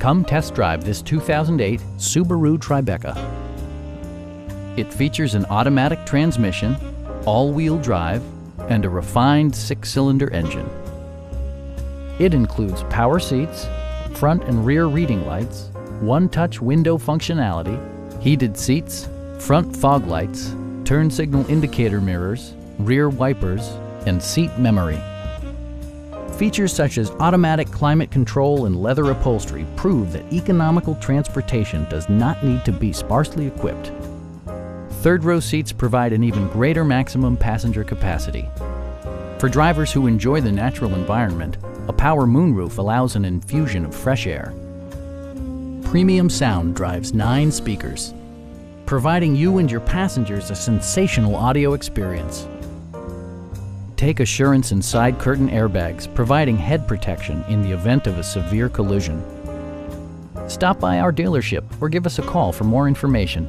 Come test drive this 2008 Subaru Tribeca. It features an automatic transmission, all-wheel drive, and a refined six-cylinder engine. It includes power seats, front and rear reading lights, one-touch window functionality, heated seats, front fog lights, turn signal indicator mirrors, rear wipers, and seat memory. Features such as automatic climate control and leather upholstery prove that economical transportation does not need to be sparsely equipped. Third row seats provide an even greater maximum passenger capacity. For drivers who enjoy the natural environment, a power moonroof allows an infusion of fresh air. Premium sound drives nine speakers, providing you and your passengers a sensational audio experience. Take assurance in side curtain airbags, providing head protection in the event of a severe collision. Stop by our dealership or give us a call for more information.